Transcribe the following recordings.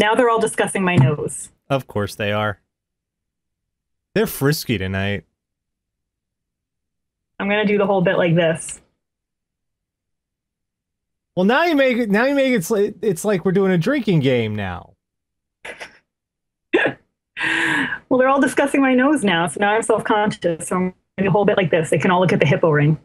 Now they're all discussing my nose. Of course they are. They're frisky tonight. I'm gonna do the whole bit like this. Well, now you make it. Now you make it. It's like, it's like we're doing a drinking game now. Well, they're all discussing my nose now, so now I'm self conscious. So I'm gonna do a whole bit like this. They can all look at the hippo ring.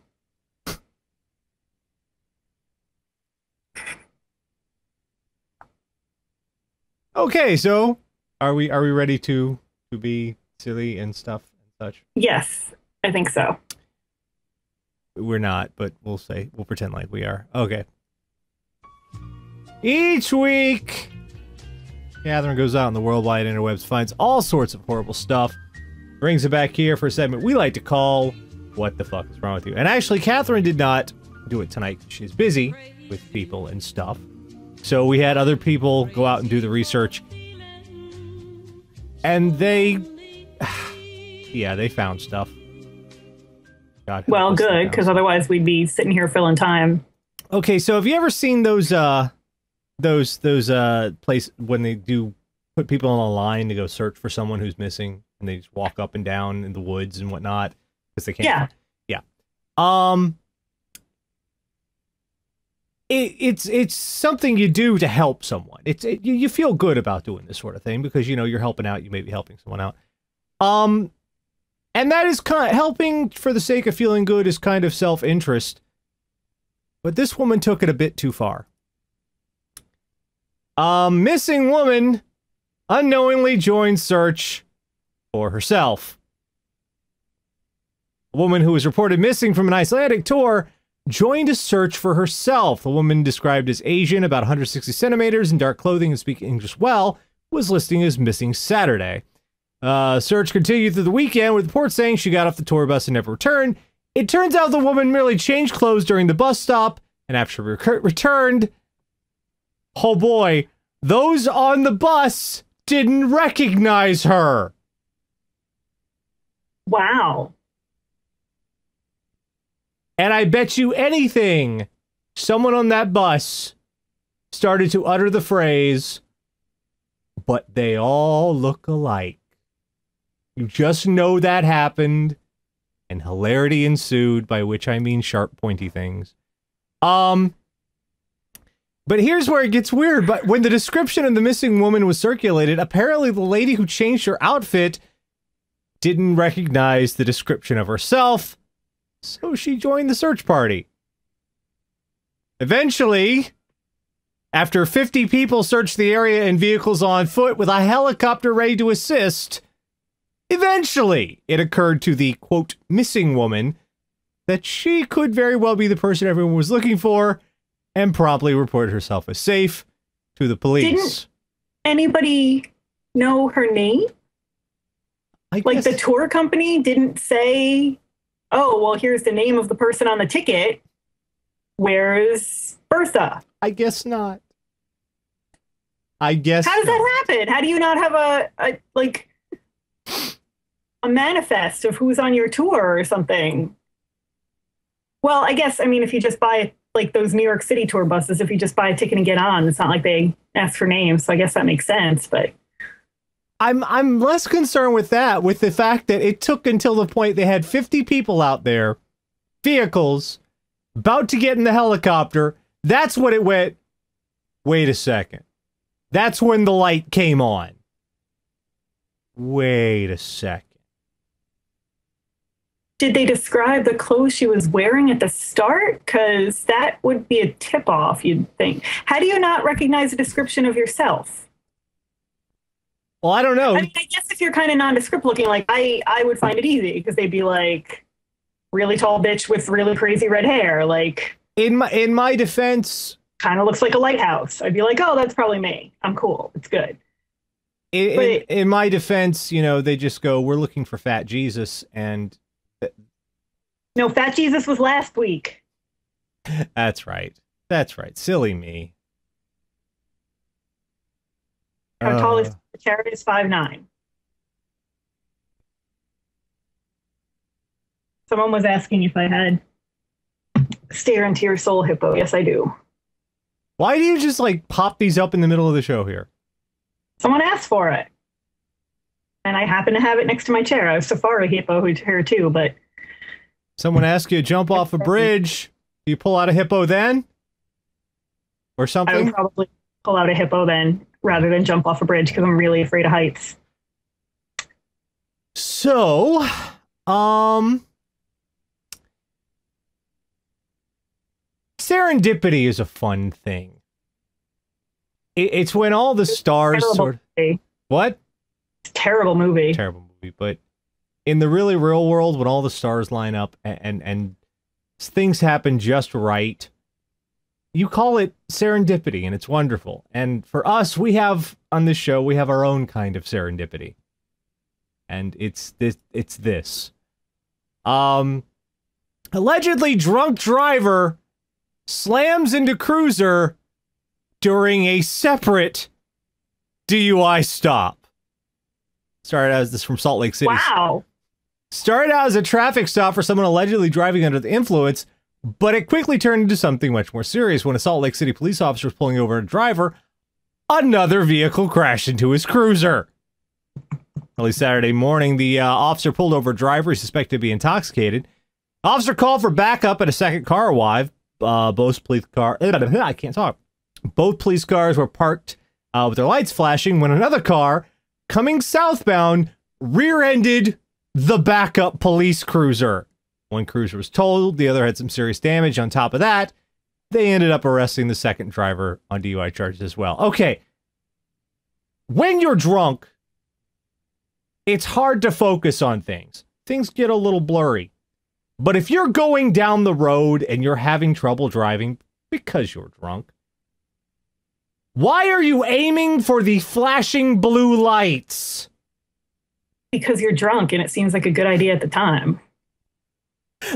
Okay, so are we are we ready to to be silly and stuff and such? Yes, I think so. We're not, but we'll say we'll pretend like we are. Okay. Each week, Catherine goes out in the worldwide interwebs, finds all sorts of horrible stuff, brings it back here for a segment we like to call "What the fuck is wrong with you?" And actually, Catherine did not do it tonight. She's busy with people and stuff. So we had other people go out and do the research. And they yeah, they found stuff. God, Well, help us, they good, because otherwise we'd be sitting here filling time. Okay, so have you ever seen those uh those those uh place when they do put people on a line to go search for someone who's missing and they just walk up and down in the woods and whatnot because they can't Yeah. yeah. Um it, it's it's something you do to help someone. It's it, you, feel good about doing this sort of thing because you know you're helping out. You may be helping someone out. Um, and that is kind of helping for the sake of feeling good is kind of self interest. But this woman took it a bit too far. A missing woman unknowingly joined search for herself. A woman who was reported missing from an Icelandic tour joined a search for herself. The woman described as Asian, about 160 centimeters, in dark clothing and speaking English well, was listing as missing Saturday. Uh, search continued through the weekend with reports saying she got off the tour bus and never returned. It turns out the woman merely changed clothes during the bus stop, and after returned, oh boy, those on the bus didn't recognize her. Wow. And I bet you anything, someone on that bus started to utter the phrase, but they all look alike. You just know that happened, and hilarity ensued, by which I mean sharp, pointy things. Um, but here's where it gets weird. But when the description of the missing woman was circulated, apparently the lady who changed her outfit didn't recognize the description of herself so she joined the search party. Eventually, after 50 people searched the area in vehicles on foot with a helicopter ready to assist, eventually it occurred to the quote missing woman that she could very well be the person everyone was looking for and promptly reported herself as safe to the police. Didn't- Anybody know her name? I Like the tour company didn't say, oh, well, here's the name of the person on the ticket. Where's Bertha? I guess not. I guess How does not. that happen? How do you not have a, a like a manifest of who's on your tour or something? Well, I guess I mean if you just buy like those New York City tour buses, if you just buy a ticket and get on, it's not like they ask for names. So I guess that makes sense. But I'm I'm less concerned with that, with the fact that it took until the point they had 50 people out there, vehicles, about to get in the helicopter. That's what it went. Wait a second. That's when the light came on. Wait a second. did they describe the clothes she was wearing at the start? Because that would be a tip off, you'd think. How do you not recognize a description of yourself? Well, I don't know. I mean, I guess if you're kind of nondescript looking, like I, I would find it easy because they'd be like, really tall bitch with really crazy red hair, like In my in my defense, kind of looks like a lighthouse. I'd be like, oh, that's probably me. I'm cool. It's good. in, in, in my defense, you know, they just go, "We're looking for Fat Jesus," and No, Fat Jesus was last week. that's right. That's right. Silly me. How tall Uh, is Jared is five nine. Someone was asking if I had stare into your soul hippo. Yes, I do. Why do you just like pop these up in the middle of the show here? Someone asked for it. And I happen to have it next to my chair. I have Safari Hippo who's here too, but Someone asked you to jump off a bridge. Do you pull out a hippo then? Or something? I would probably pull out a hippo then rather than jump off a bridge because I'm really afraid of heights. So, um, serendipity is a fun thing. It, it's when all the stars sort. movie. What? It's a terrible movie. Terrible movie, but in the really real world, when all the stars line up and and, and things happen just right, you call it serendipity, and it's wonderful. And for us, we have on this show, we have our own kind of serendipity, and it's this. It's this. Um, allegedly drunk driver slams into cruiser during a separate DUI stop. Started out as this from Salt Lake City. Wow. Started out as a traffic stop for someone allegedly driving under the influence, but it quickly turned into something much more serious when a Salt Lake City police officer was pulling over a driver. Another vehicle crashed into his cruiser. Early Saturday morning, the uh, officer pulled over a driver he suspected to be intoxicated. Officer called for backup and a second car arrived. Uh, both police car I can't talk. Both police cars were parked uh, with their lights flashing when another car coming southbound rear-ended the backup police cruiser. One cruiser was totaled, the other had some serious damage. On top of that, they ended up arresting the second driver on DUI charges as well. Okay. When you're drunk, it's hard to focus on things. Things get a little blurry. But if you're going down the road and you're having trouble driving because you're drunk, why are you aiming for the flashing blue lights? Because you're drunk and it seems like a good idea at the time.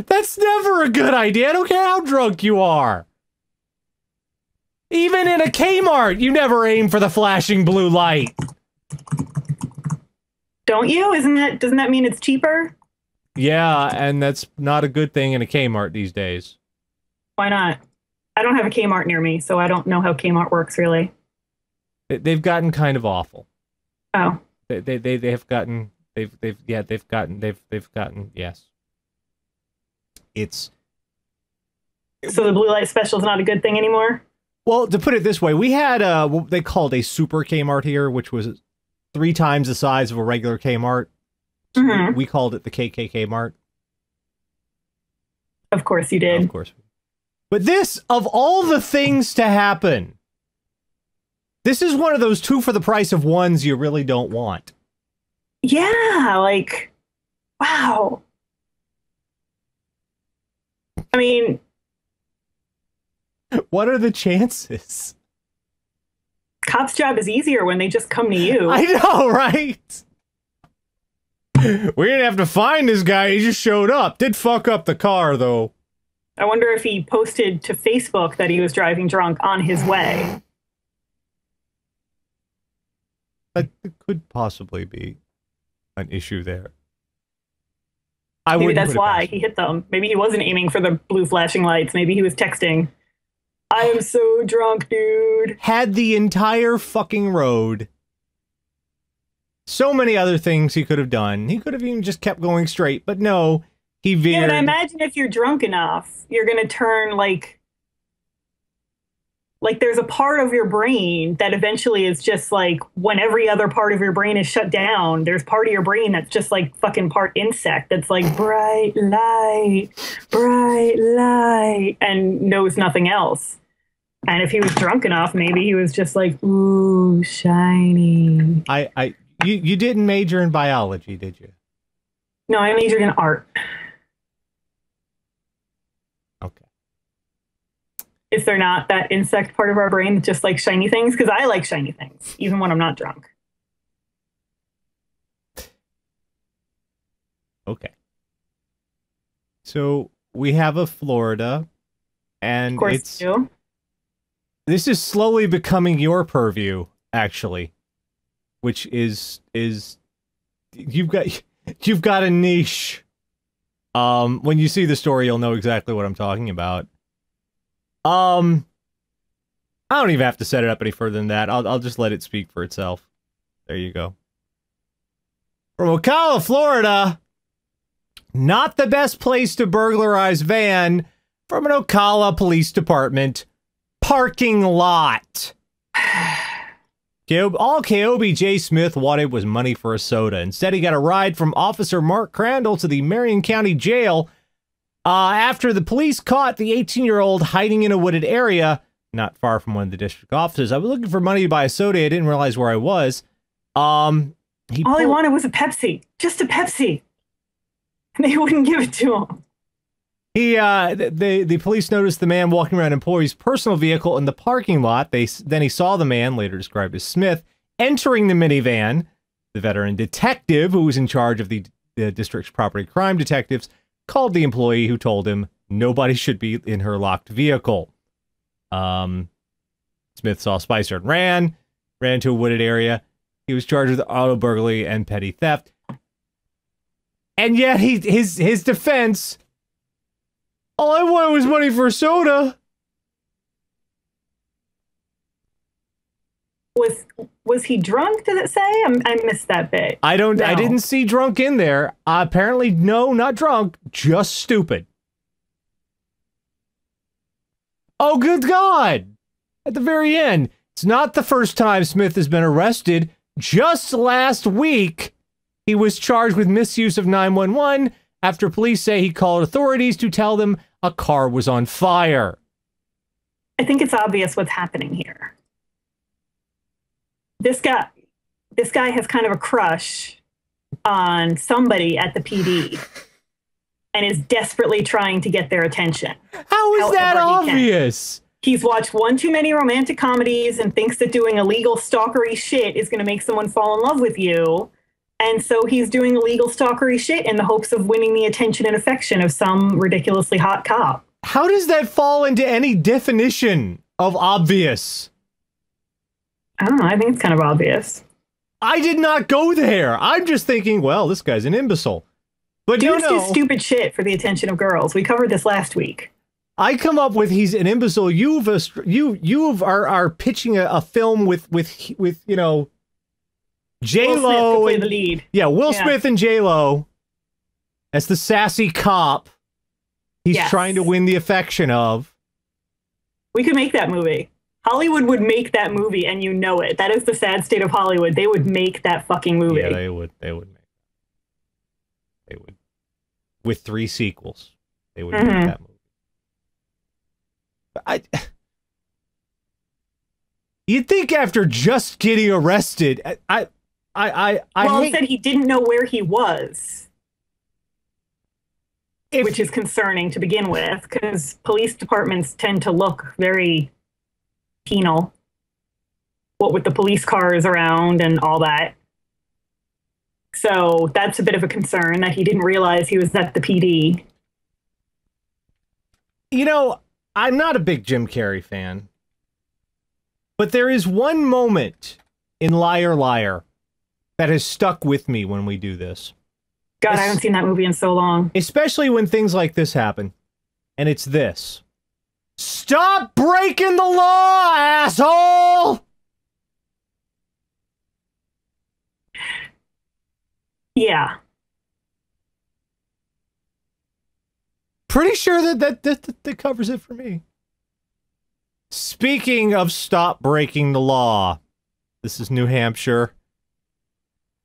That's never a good idea. I don't care how drunk you are. Even in a Kmart, you never aim for the flashing blue light. Don't you? Isn't that doesn't that mean it's cheaper? Yeah, and that's not a good thing in a Kmart these days. Why not? I don't have a Kmart near me, so I don't know how Kmart works really. They- They've gotten kind of awful. Oh. They they they, they have gotten they've they've yeah they've gotten they've they've gotten yes. It's So the blue light special is not a good thing anymore? Well, to put it this way, we had uh, what they called a super Kmart here, which was three times the size of a regular Kmart. So we- Mhm. we, called it the KKK Mart, Of course you did. of course. But this, of all the things to happen, this is one of those two for the price of ones you really don't want. Yeah, like wow. I mean, What are the chances? cop's job is easier when they just come to you. I know, right? We didn't have to find this guy. He just showed up. Did fuck up the car, though. I wonder if he posted to Facebook that he was driving drunk on his way. That could possibly be an issue there. I Maybe that's why he hit them. Maybe he wasn't aiming for the blue flashing lights. Maybe he was texting. I am so drunk, dude. had the entire fucking road. So many other things he could have done. He could have even just kept going straight, but no, he veered. Yeah, but I imagine if you're drunk enough, you're gonna turn like like there's a part of your brain that eventually is just like when every other part of your brain is shut down, there's part of your brain that's just like fucking part insect that's like bright light, bright light, and knows nothing else. And if he was drunk enough, maybe he was just like, ooh, shiny. I, I, you, you didn't major in biology, did you? No, I majored in art. Okay. Is there not that insect part of our brain that just likes shiny things? Because I like shiny things, even when I'm not drunk. Okay. So we have a Florida, and Of course, it's you this is slowly becoming your purview, actually, which is is you've got you've got a niche. Um, when you see the story, you'll know exactly what I'm talking about. Um, I don't even have to set it up any further than that. I'll I'll just let it speak for itself. There you go. From Ocala, Florida. Not the best place to burglarize van from an Ocala Police Department parking lot. All KOB Smith wanted was money for a soda. Instead, he got a ride from Officer Mark Crandall to the Marion County Jail uh, after the police caught the 18 year old hiding in a wooded area not far from one of the district offices. I was looking for money to buy a soda. I didn't realize where I was. Um, he All pulled- he wanted was a Pepsi, just a Pepsi. And they wouldn't give it to him. He, uh, the the police noticed the man walking around in employee's personal vehicle in the parking lot. They then he saw the man, later described as Smith, entering the minivan. The veteran detective, who was in charge of the, the district's property crime detectives, called the employee, who told him nobody should be in her locked vehicle. Um, Smith saw Spicer and ran, ran into a wooded area. He was charged with auto burglary and petty theft. And yet he his his defense all I wanted was money for soda. Was was he drunk? did it say? I, I missed that bit. I don't. No. I didn't see drunk in there. Uh, apparently, no, not drunk. Just stupid. Oh, good God! At the very end, it's not the first time Smith has been arrested. Just last week, he was charged with misuse of 911 after police say he called authorities to tell them a car was on fire. I think it's obvious what's happening here. This guy, this guy has kind of a crush on somebody at the PD and is desperately trying to get their attention. How is that obvious? He He's watched one too many romantic comedies and thinks that doing illegal stalkery shit is going to make someone fall in love with you. And so he's doing illegal stalkery shit in the hopes of winning the attention and affection of some ridiculously hot cop. How does that fall into any definition of obvious? I don't know. I think it's kind of obvious. I did not go there. I'm just thinking, well, this guy's an imbecile. But Dudes no, no. do stupid shit for the attention of girls. We covered this last week. I come up with he's an imbecile. You've a, you you are are pitching a, a film with with with you know J Lo and the lead. Yeah, Will yeah. Smith and J Lo as the sassy cop. He's yes. trying to win the affection of. We could make that movie. Hollywood would make that movie, and you know it. That is the sad state of Hollywood. They would make that fucking movie. Yeah, they would. They would make. They would. With three sequels, they would mm-hmm. make that movie. I. You'd think after just getting arrested, I, I, I, I well, hate... said he didn't know where he was, if... which is concerning to begin with, because police departments tend to look very penal. What with the police cars around and all that. So that's a bit of a concern that he didn't realize he was at the PD. You know, I'm not a big Jim Carrey fan. But there is one moment in Liar Liar that has stuck with me when we do this. God, I haven't seen that movie in so long. Especially when things like this happen. And it's this Stop breaking the law, asshole! Yeah. Pretty sure that that, that, that, that covers it for me. Speaking of stop breaking the law, this is New Hampshire.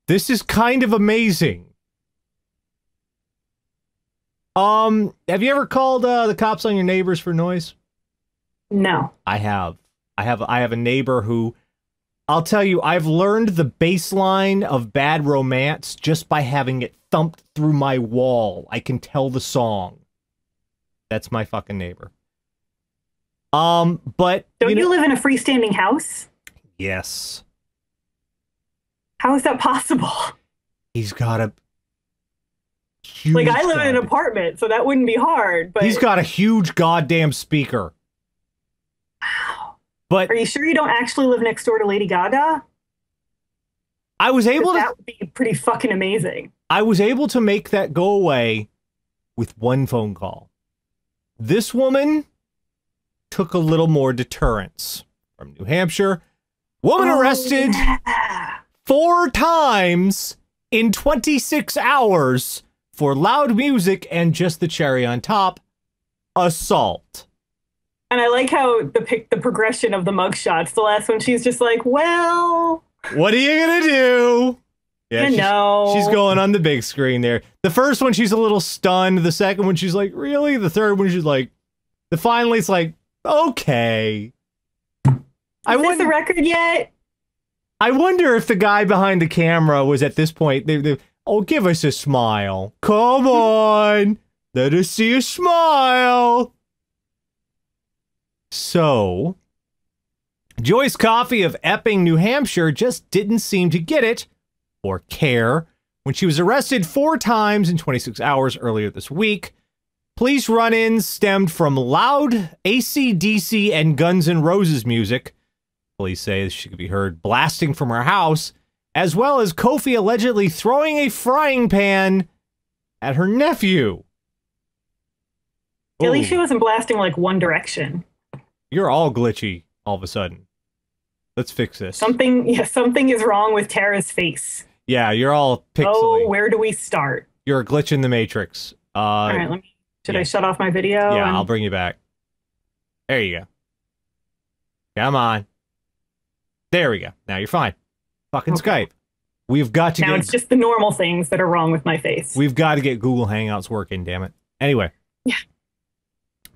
This is kind of amazing. Um, have you ever called uh, the cops on your neighbors for noise? No. I have. I have I have a neighbor who I'll tell you, I've learned the bassline of bad romance just by having it thumped through my wall. I can tell the song. That's my fucking neighbor. Um, but don't you, know, you live in a freestanding house? Yes. How is that possible? He's got a huge like I live in an apartment, so that wouldn't be hard. But he's got a huge goddamn speaker. Wow. But are you sure you don't actually live next door to Lady Gaga? I was able to. That would be pretty fucking amazing. I was able to make that go away with one phone call. This woman took a little more deterrence from New Hampshire. Woman oh, arrested yeah. four times in 26 hours for loud music and just the cherry on top, assault. And I like how the pic, the progression of the mugshots. The last one, she's just like, "Well, What are you gonna do? you she's, know." she's going on the big screen there. The first one, she's a little stunned. The second one, she's like, really? The third one, she's like, the finally, it's like, okay. I Is this wonder, a record yet? I wonder if the guy behind the camera was at this point. They, they, oh, give us a smile. Come on, let us see a smile. So, Joyce Coffee of Epping, New Hampshire, just didn't seem to get it or care when she was arrested four times in 26 hours earlier this week. Police run ins stemmed from loud ACDC and Guns N' Roses music. Police say she could be heard blasting from her house, as well as Coffee allegedly throwing a frying pan at her nephew. At least she wasn't blasting like One Direction. You're all glitchy all of a sudden. Let's fix this. Something, yeah, something is wrong with Tara's face. yeah, you're all pixely. Oh, where do we start? You're a glitch in the matrix. Uh, All right, let me. Should yeah. I shut off my video? yeah, and- I'll bring you back. There you go. Come on. There we go. Now you're fine. Fucking Okay. Skype. We've got to now get Now it's just the normal things that are wrong with my face. we've got to get Google Hangouts working. Damn it. Anyway. Yeah.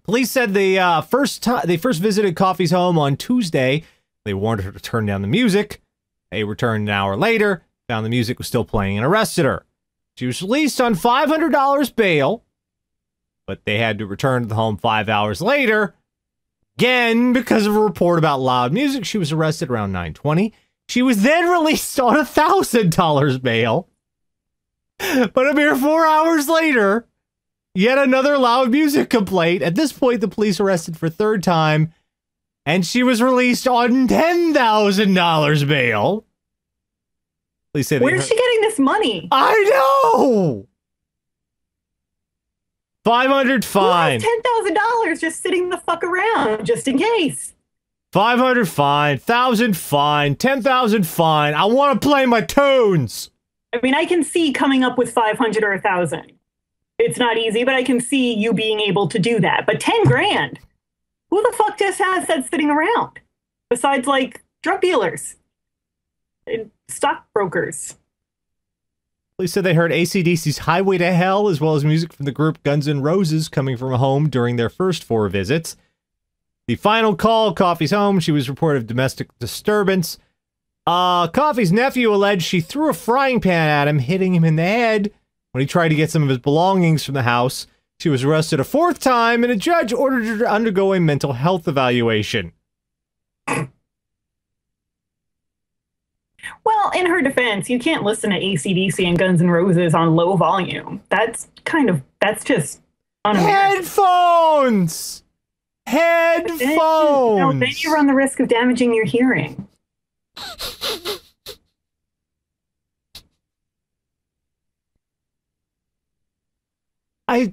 Police said the uh, first time they first visited Coffee's home on Tuesday. They warned her to turn down the music. They returned an hour later, found the music was still playing, and arrested her. She was released on five hundred dollars bail, but they had to return to the home five hours later. Again, because of a report about loud music, she was arrested around nine twenty. She was then released on thousand dollars bail. But a mere four hours later, yet another loud music complaint. At this point, the police arrested for third time, and she was released on ten thousand dollars bail. Police say Where's she getting this money? I know. Five hundred fine. Ten thousand dollars just sitting the fuck around, just in case. Five hundred fine. Thousand fine. Ten thousand fine. I want to play my tunes. I mean, I can see coming up with five hundred or a thousand. It's not easy, but I can see you being able to do that. But ten grand, who the fuck just has that sitting around? Besides, like drug dealers, and stockbrokers. Police said they heard ACDC's Highway to Hell as well as music from the group Guns N' Roses coming from home during their first four visits. The final call, Coffee's home, she was reported of domestic disturbance. Uh, Coffee's nephew alleged she threw a frying pan at him, hitting him in the head when he tried to get some of his belongings from the house. She was arrested a fourth time, and a judge ordered her to undergo a mental health evaluation. Well, in her defense, you can't listen to ACDC and Guns N' Roses on low volume. That's kind of that's just un-American. Headphones! Headphones! Then, no, then you run the risk of damaging your hearing. I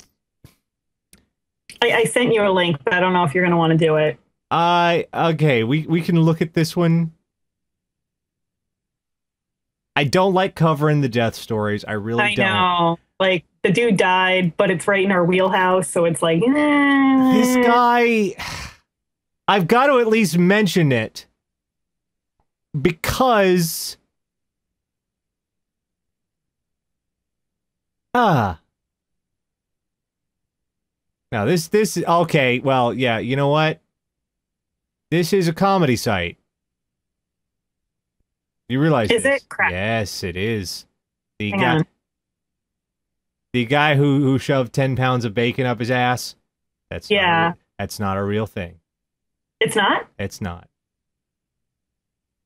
I, I sent you a link, but I don't know if you're going to want to do it. I okay, we we can look at this one. I don't like covering the death stories. I really I don't. know, like the dude died, but it's right in our wheelhouse, so it's like eh. This guy I've got to at least mention it because ah now this this okay well yeah you know what this is a comedy site you realize Is this? it? Crap. yes it is the Hang guy on. the guy who who shoved 10 pounds of bacon up his ass that's not a Yeah. real- that's not a real thing It's not. it's not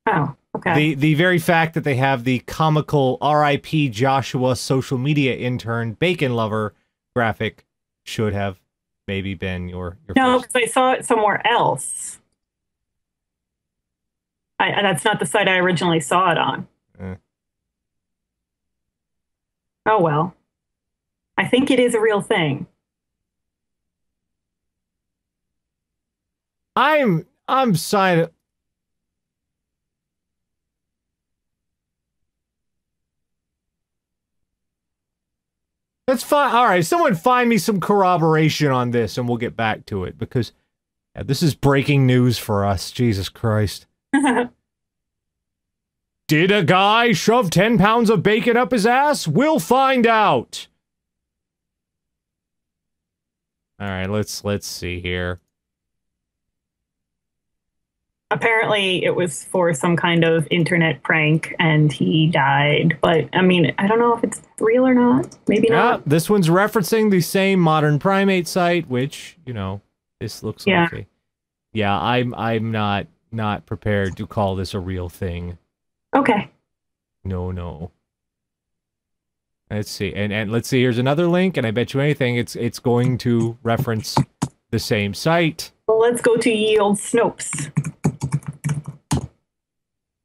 Oh, okay. The the very fact that they have the comical R.I.P. Joshua social media intern bacon lover graphic should have maybe been your your no, because I saw it somewhere else. I, and that's not the site I originally saw it on. Eh. Oh well. I think it is a real thing. I'm I'm signing. That's fine. All right, someone find me some corroboration on this, and we'll get back to it because yeah, this is breaking news for us. Jesus Christ. Did a guy shove 10 pounds of bacon up his ass? We'll find out. All right, let's let's see here. Apparently, it was for some kind of internet prank, and he died. But I mean, I don't know if it's real or not. Maybe Yeah, not. this one's referencing the same modern primate site, which you know, this looks Yeah. like a. Yeah, I'm I'm not not prepared to call this a real thing. Okay. No, no. Let's see, and and let's see. Here's another link, and I bet you anything, it's it's going to reference the same site. Well, let's go to Yield Snopes.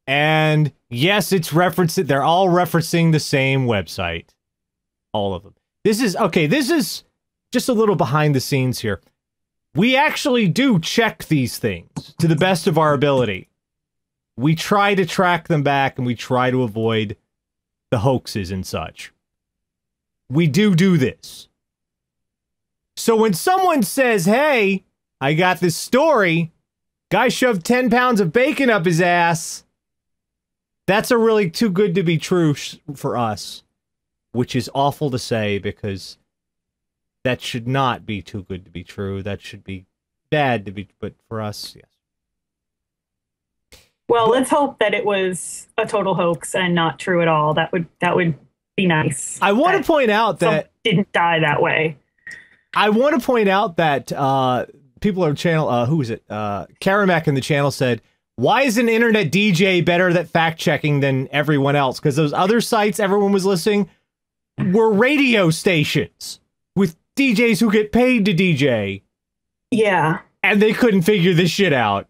And yes, it's referencing. They're all referencing the same website. All of them. This is okay. This is just a little behind the scenes here. We actually do check these things to the best of our ability. We try to track them back and we try to avoid the hoaxes and such. We do do this. So when someone says, hey, I got this story, guy shoved 10 pounds of bacon up his ass, that's a really too good to be true sh- for us, which is awful to say because that should not be too good to be true. That should be bad to be, but for us, yes. Well, let's hope that it was a total hoax and not true at all. That would that would be nice. I want to point out that didn't die that way. I want to point out that uh, people are channel. Uh, who is it? Uh, Karamek in the channel said, "Why is an internet DJ better at fact checking than everyone else? Because those other sites everyone was listening were radio stations with DJs who get paid to DJ, Yeah. and they couldn't figure this shit out.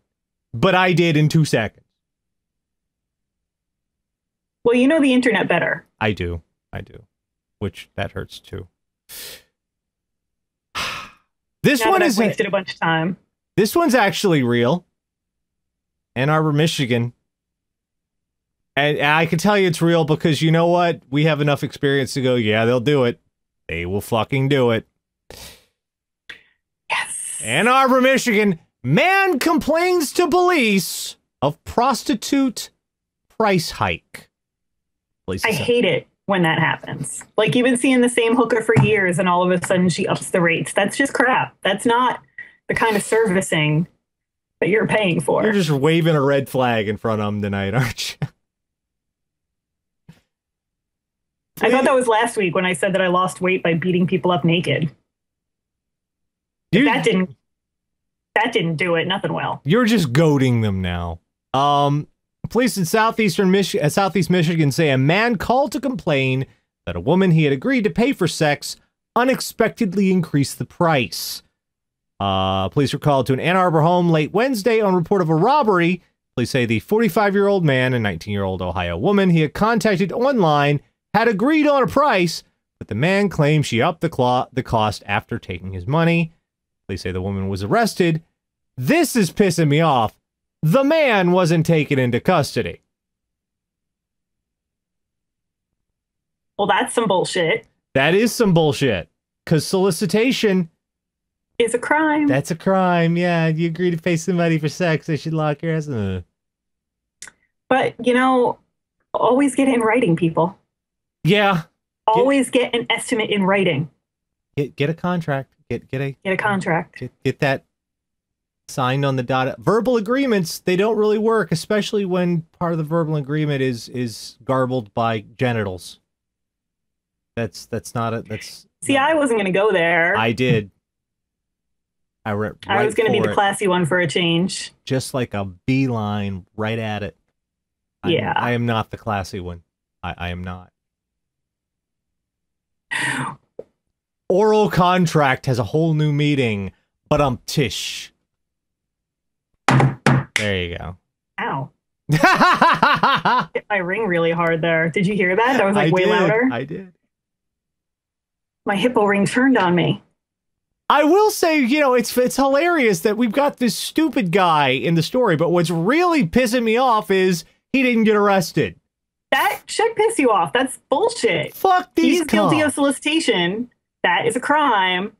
But I did in two seconds. Well, you know the internet better. I do, I do, which that hurts too." This Now one is wasted a bunch of time. This one's actually real. Ann Arbor, Michigan. And, and I can tell you it's real because you know what? We have enough experience to go, yeah, they'll do it. They will fucking do it. Yes. Ann Arbor, Michigan. Man complains to police of prostitute price hike. Police I hate it when that happens. Like you've been seeing the same hooker for years and all of a sudden she ups the rates. That's just crap. That's not the kind of servicing that you're paying for. You're just waving a red flag in front of them tonight, aren't you? I thought that was last week when I said that I lost weight by beating people up naked. You- That didn't that didn't do it. Nothing well. You're just goading them now. Um, police in southeastern Mich- uh, southeast Michigan say a man called to complain that a woman he had agreed to pay for sex unexpectedly increased the price. Uh, police were called to an Ann Arbor home late Wednesday on report of a robbery. Police say the 45 year old man and 19 year old Ohio woman he had contacted online had agreed on a price, but the man claimed she upped the, clo- the cost after taking his money. Police say the woman was arrested. This is pissing me off. The man wasn't taken into custody. Well, that's some bullshit. That is some bullshit. Because solicitation, It's a crime. that's a crime. Yeah, you agree to pay somebody for sex, they should lock your ass. Uh. but you know, always get in writing, people. Yeah, Always get an estimate in writing. get get a contract. Get get a Get a contract. get, get that signed on the dot. Verbal agreements they don't really work, especially when part of the verbal agreement is is garbled by genitals. That's that's not a that's. See, I wasn't going to go there. I did. I re- right was going to be the it. classy one for a change. just like a beeline right at it. I'm- Yeah. I am not the classy one. I, I am not. Oral contract has a whole new meaning, but I'm tish. There you go. Ow. I Hit my ring really hard there. Did you hear that? That was like way did. louder. I did. My hippo ring turned on me. I will say, you know, it's it's hilarious that we've got this stupid guy in the story, but what's really pissing me off is he didn't get arrested. that should piss you off. That's bullshit. Fuck these He's guilty of solicitation. That is a crime.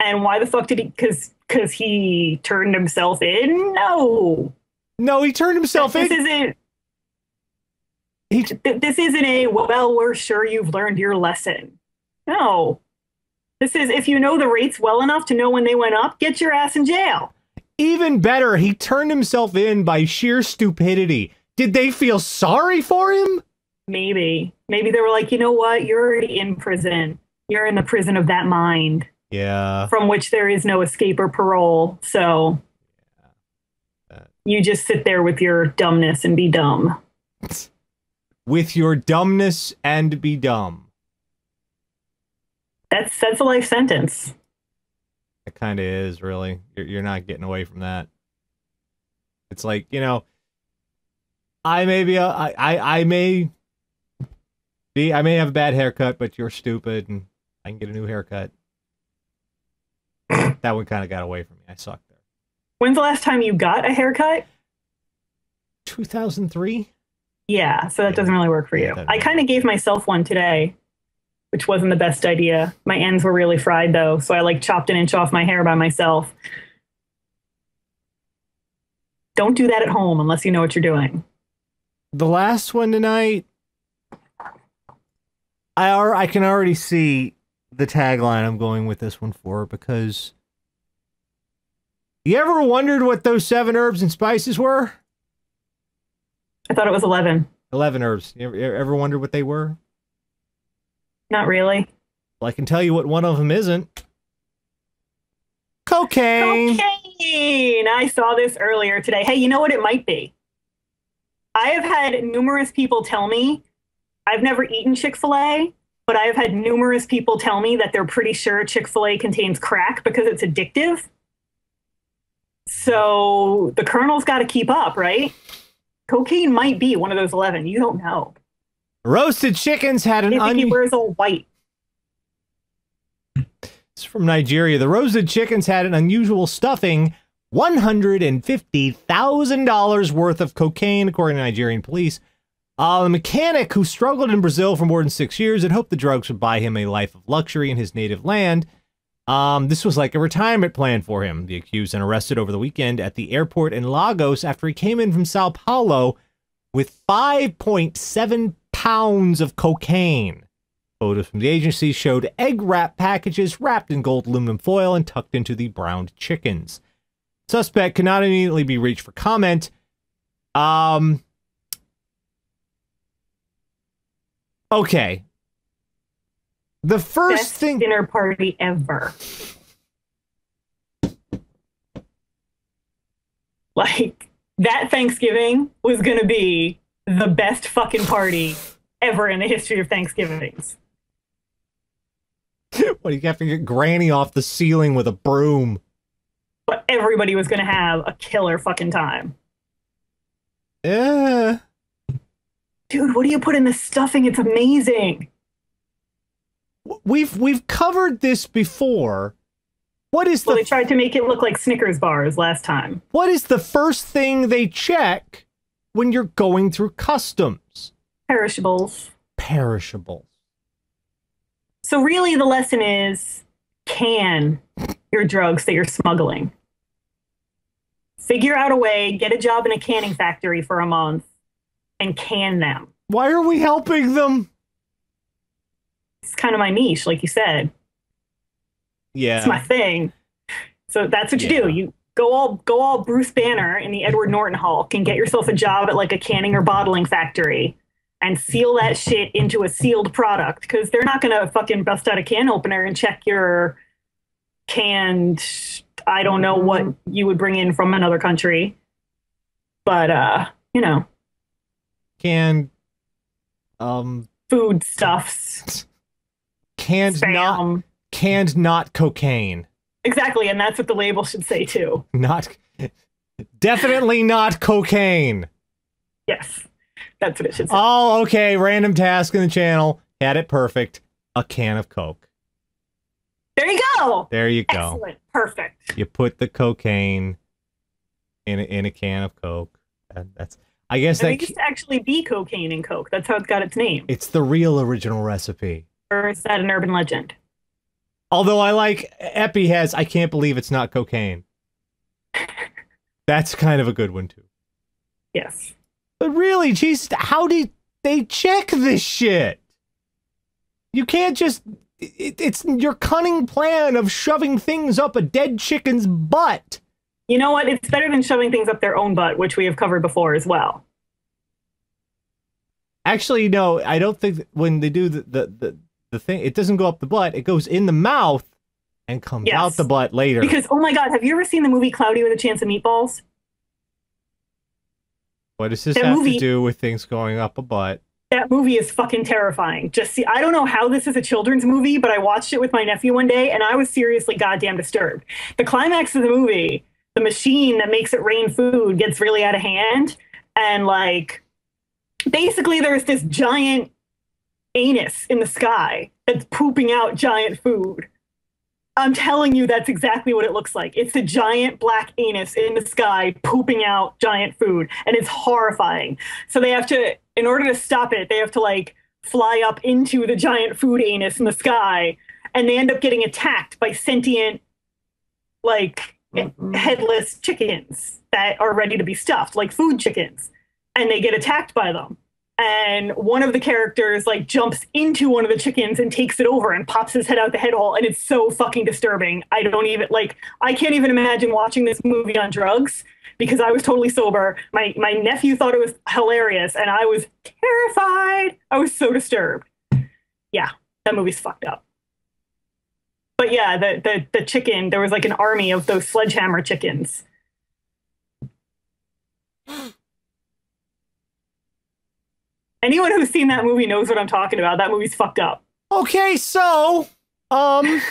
And why the fuck did he? Because because he turned himself in? No, No, he turned himself this in. This isn't. He, th- This isn't a well. We're sure you've learned your lesson. No, this is if you know the rates well enough to know when they went up, get your ass in jail. even better, he turned himself in by sheer stupidity. Did they feel sorry for him? Maybe, maybe they were like, you know what? You're already in prison. You're in the prison of that mind. Yeah. from which there is no escape or parole. So you just sit there with your dumbness and be dumb. With your dumbness and be dumb. That's that's a life sentence. It kind of is, really. You're, you're not getting away from that. It's like, you know, I may be, a, I, I, I may be, I may have a bad haircut, but you're stupid and I can get a new haircut. that one kind of got away from me. I sucked there. When's the last time you got a haircut? 2003? Yeah, so that doesn't really work for you. I kind of gave myself one today, which wasn't the best idea. My ends were really fried though, so I like chopped an inch off my hair by myself. Don't do that at home unless you know what you're doing. The last one tonight, I, ar- I can already see the tagline I'm going with this one for because you ever wondered what those seven herbs and spices were? I thought it was 11. 11 herbs. You ever, you ever wondered what they were? Not really. Well, I can tell you what one of them isn't. Cocaine. Cocaine. I saw this earlier today. Hey, you know what it might be? I have had numerous people tell me I've never eaten Chick fil A, but I've had numerous people tell me that they're pretty sure Chick fil A contains crack because it's addictive. So the Colonel's got to keep up, right? Cocaine might be one of those 11. You don't know. Roasted chickens had an think he wears all white. It's from Nigeria. The roasted chickens had an unusual stuffing, $150,000 worth of cocaine, according to Nigerian police. Uh, the mechanic who struggled in Brazil for more than six years had hoped the drugs would buy him a life of luxury in his native land. Um, this was like a retirement plan for him. The accused and arrested over the weekend at the airport in Lagos after he came in from Sao Paulo with 5.7 pounds of cocaine. Photos from the agency showed egg wrap packages wrapped in gold aluminum foil and tucked into the browned chickens. Suspect could not immediately be reached for comment. Um. Okay. The first Best thing. dinner party ever. Like that Thanksgiving was gonna be the best fucking party ever in the history of Thanksgivings. What, are you have to get Granny off the ceiling with a broom. But everybody was gonna have a killer fucking time. Yeah. Dude, what do you put in the stuffing? It's amazing. We've we've covered this before. What is Well, the they tried to make it look like Snickers bars last time. what is the first thing they check when you're going through customs? Perishables. Perishables. So really the lesson is can your drugs that you're smuggling. Figure out a way, get a job in a canning factory for a month and can them. Why are we helping them? It's kind of my niche, like you said. Yeah. It's my thing. So that's what you Yeah. do. You go all go all Bruce Banner in the Edward Norton Hulk and get yourself a job at like a canning or bottling factory and seal that shit into a sealed product because they're not gonna fucking bust out a can opener and check your canned I don't know what you would bring in from another country. But uh, you know, Canned um food stuffs, canned not canned not cocaine. Exactly, and that's what the label should say too. Not definitely not cocaine. Yes. That's what it should say. Oh, okay. Random task in the channel. Had it perfect. A can of Coke. there you go. There you go. Excellent. Perfect. You put the cocaine in a, in a can of Coke. That, that's. I guess And that it used to actually be cocaine in Coke. That's how it got its name. it's the real original recipe. Or is that an urban legend? Although I like Epi has I can't believe it's not cocaine. That's kind of a good one too. Yes. But really, geez, how did they check this shit? You can't just. It, it's your cunning plan of shoving things up a dead chicken's butt. You know what? It's better than shoving things up their own butt, which we have covered before as well. Actually, no, I don't think when they do the, the, the, the thing, it doesn't go up the butt. It goes in the mouth and comes Yes. out the butt later. Because, oh my God, have you ever seen the movie Cloudy with a Chance of Meatballs? what does this that have movie- to do with things going up a butt? That movie is fucking terrifying. Just see, I don't know how this is a children's movie, but I watched it with my nephew one day and I was seriously goddamn disturbed. The climax of the movie, the machine that makes it rain food gets really out of hand. And like, basically, there's this giant anus in the sky that's pooping out giant food. I'm telling you, that's exactly what it looks like. It's a giant black anus in the sky pooping out giant food, and it's horrifying. So they have to, in order to stop it, they have to like fly up into the giant food anus in the sky, and they end up getting attacked by sentient, like mm-hmm. headless chickens that are ready to be stuffed, like food chickens, and they get attacked by them. And one of the characters like jumps into one of the chickens and takes it over and pops his head out the head hole, and it's so fucking disturbing. I don't even like. I can't even imagine watching this movie on drugs because I was totally sober. My my nephew thought it was hilarious, and I was terrified. I was so disturbed. Yeah, that movie's fucked up. But yeah, the the the chicken. There was like an army of those sledgehammer chickens. Anyone who's seen that movie knows what I'm talking about. That movie's fucked up. Okay, so, um.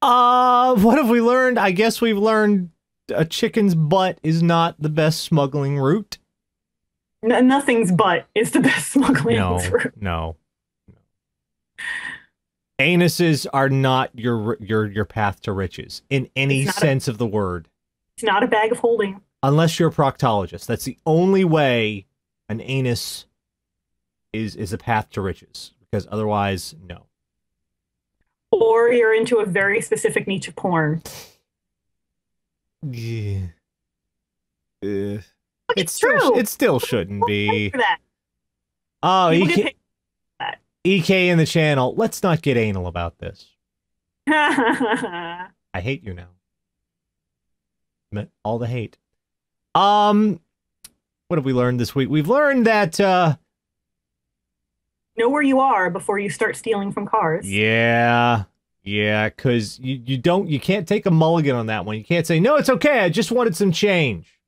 Uh, what have we learned? I guess we've learned a chicken's butt is not the best smuggling route. N- nothing's butt is the best smuggling No, route. no, no. Anuses are not your your your path to riches in any It's not a- sense of the word, It's not a bag of holding. Unless you're a proctologist. That's the only way an anus is is a path to riches. Because otherwise, no. Or you're into a very specific niche of porn. Yeah. Uh, it's still, true. it still shouldn't be. Oh, EK, EK in the channel. Let's not get anal about this. I hate you now. All the hate. Um, what have we learned this week? We've learned that. uh know where you are before you start stealing from cars. Yeah, yeah, because you you don't you can't take a mulligan on that one. You can't say no. It's okay. I just wanted some change.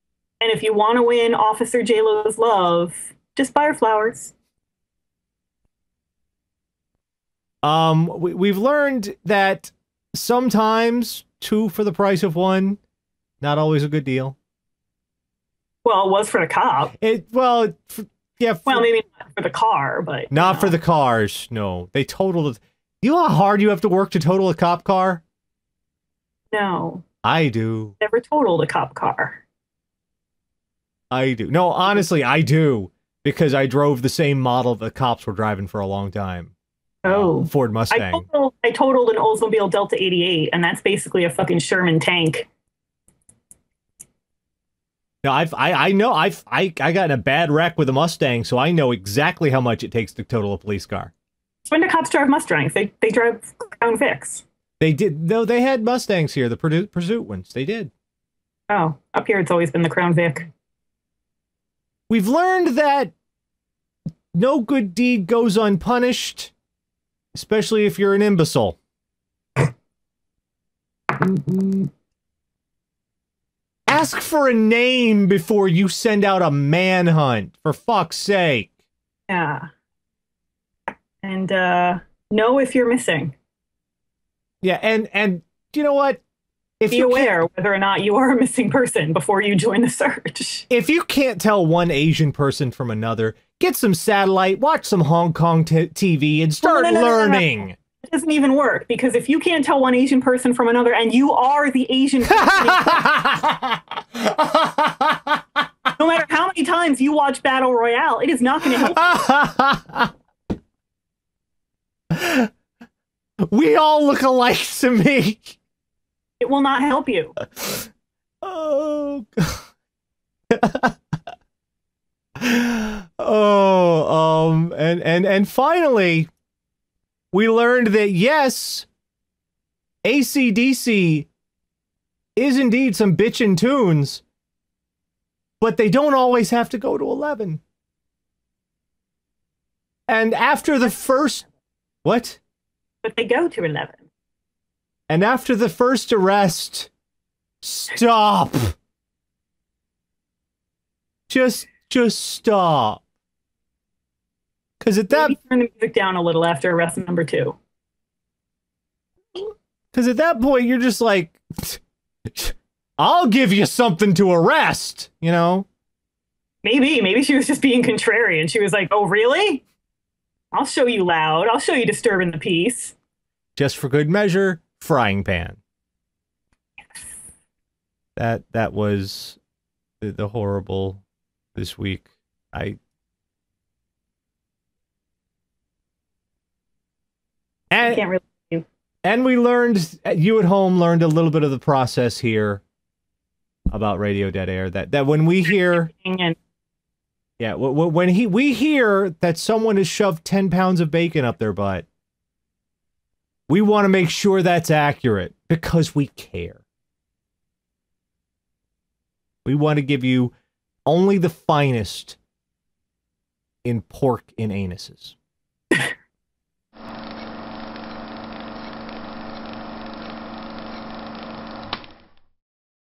And if you want to win Officer J Lo's love, just buy her flowers. Um, we, we've learned that sometimes two for the price of one, not always a good deal. Well, it was for the cop. It well, f- yeah, for, Well, maybe not for the car, but not you for the cars. No, they totaled. You know how hard you have to work to total a cop car? no. I do. Never totaled a cop car. I do. No, honestly, I do because I drove the same model the cops were driving for a long time. Oh, uh, Ford I Mustang. totaled, I totaled an Oldsmobile Delta 88, and that's basically a fucking Sherman tank. No, I've I, I know I've I, I got in a bad wreck with a Mustang, so I know exactly how much it takes to total a police car. When do cops drive Mustangs? They they drive Crown Vics. They did no, they had Mustangs here, the Pursuit, Pursuit ones. They did. Oh, up here it's always been the Crown Vic. We've learned that no good deed goes unpunished, especially if you're an imbecile. Mm-hmm. Ask for a name before you send out a manhunt, for fuck's sake. Yeah. And uh, know if you're missing. Yeah, and and do you know what? If Be aware whether or not you are a missing person before you join the search. if you can't tell one Asian person from another, get some satellite, watch some Hong Kong t- TV, and start no, no, no. learning. Doesn't even work because if you can't tell one Asian person from another and you are the Asian person, No matter how many times you watch Battle Royale, it is not going to help. we all look alike to me. It will not help you. Oh, God. oh, um, and and and finally, we learned that yes, ACDC is indeed some bitchin' tunes, but they don't always have to go to eleven. And after the first, what? But they go to 11. And after the first arrest, stop. Just just stop. Cuz at that Maybe turn the music down a little after arrest number two. cuz at that point you're just like I'll give you something to arrest, you know? Maybe, maybe she was just being contrarian. She was like, "Oh, really? I'll show you loud. I'll show you disturbing the peace." Just for good measure, frying pan. That that was the, the horrible this week. I and, can't really. and we learned you at home learned a little bit of the process here about Radio Dead Air that that when we hear yeah when he we hear that someone has shoved 10 pounds of bacon up their butt we want to make sure that's accurate because we care we want to give you only the finest in pork in anuses